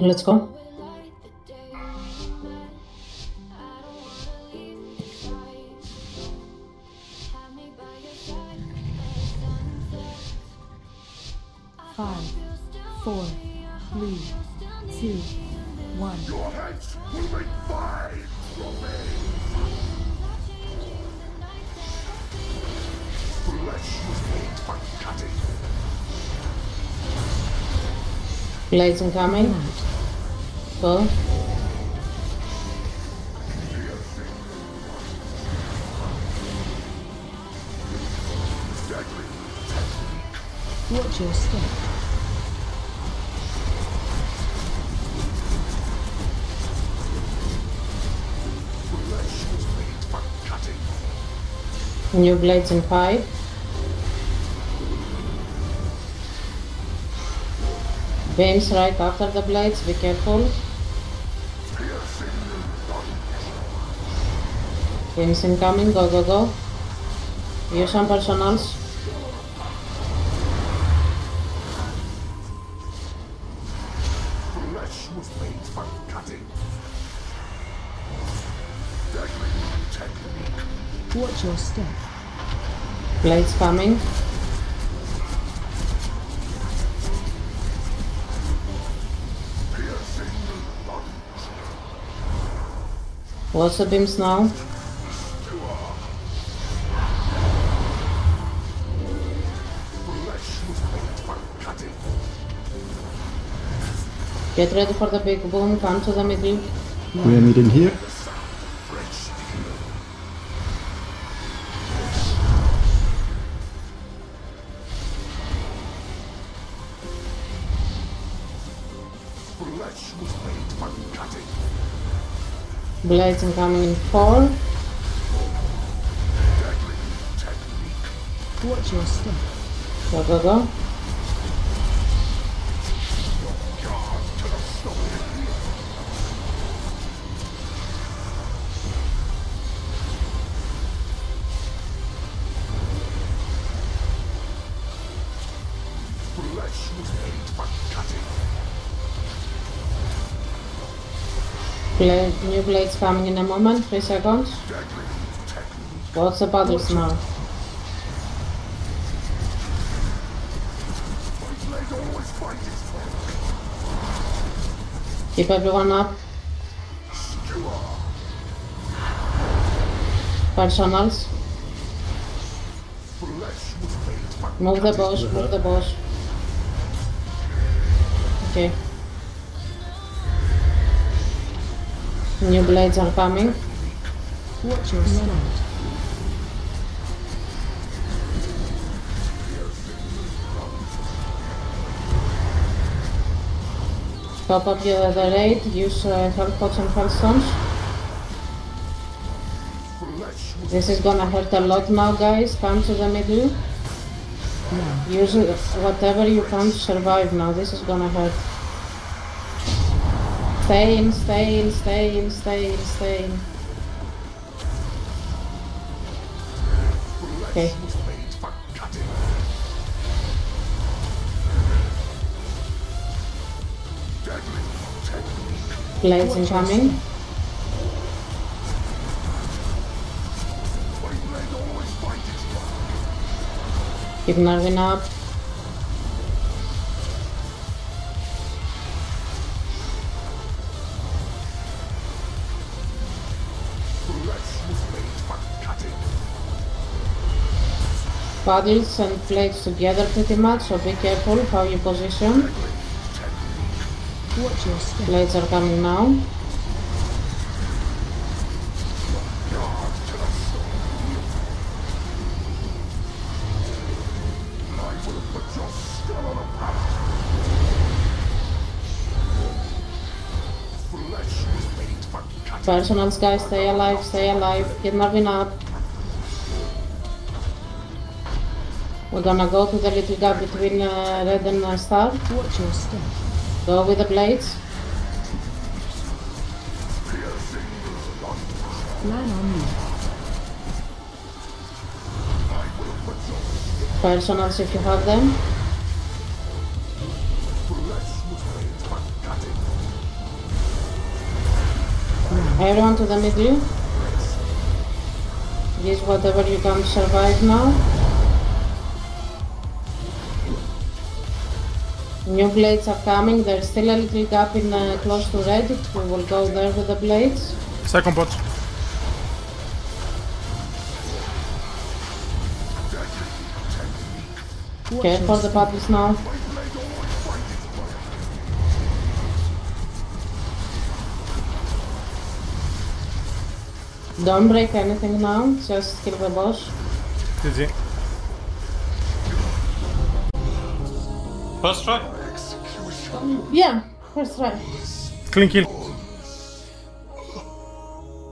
Let's go. Five, four, three, two, one. Your heads will make fine Blades incoming. Go. Staggering Watch your step. flesh was made for cutting. New blades in five. Beams right after the blades, be careful. Piercing Beams incoming, go, go, go. Use some personals. flesh was made for cutting. Staggering technique. Watch your step. Blades coming. What's the beams now? Flesh was made for cutting. Get ready for the big boom, come to the middle. We are meeting here. Flesh was made for cutting. Blades incoming in four. Staggering technique. Watch your step. Go, go, go. Blade, new blades coming in a moment, three seconds. What's the battles now? Keep everyone up. Personals. Move the boss, move the boss. Okay. New blades are coming. Watch your step. Top up your, the raid, use uh, health pots and health stones. This is gonna hurt a lot now, guys. Come to the middle. Use whatever you can to survive now. This is gonna hurt. Stay in, stay in, stay in, stay in, stay in. Okay. Blades incoming. Keep nerving up. Paddles and blades together pretty much, so be careful how you position. Watch your step. Blades are coming now. Guard to the stone. I will put your skull on a pallet. Flesh was made for cutting. Personals, guys, stay alive, stay alive. Keep nerving up. We're gonna go to the little gap between uh, red and uh, star. Watch your step. Go with the blades. Plan on me. Personals, if you have them. Flesh was made for cutting. Everyone to the middle. Use whatever you can survive now. New blades are coming. There's still a little gap in uh, close to red. We will go there with the blades. Second pot. Watch Okay, your for the step. puppets now. Don't break anything now, just kill the boss. GG. First try. Yeah, first try. Clean kill.